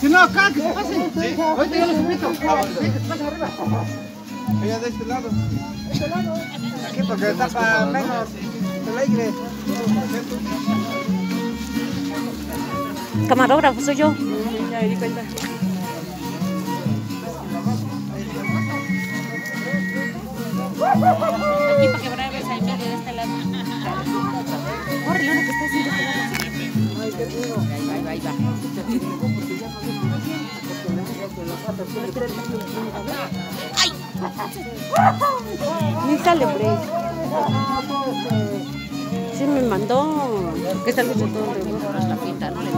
Si no, acá, que se pasen. Ahorita yo los invito. Sí, que se pasen arriba. Ella de este lado. Aquí porque tapa menos el aire. Camarógrafo soy yo. Ya me di cuenta. Aquí para que grabes ahí medio de este lado. Corre, Leona, que está haciendo lado. Ahí va, ahí va, ahí va. Ni sale, hombre. Sí me mandó. ¿Qué tal mucho todo pinta. No le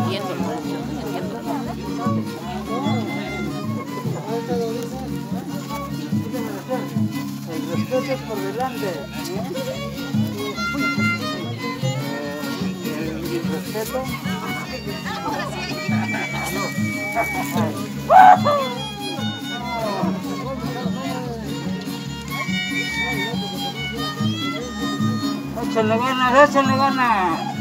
El respeto es por delante. El irrespeto. Échale ganas, échale ganas.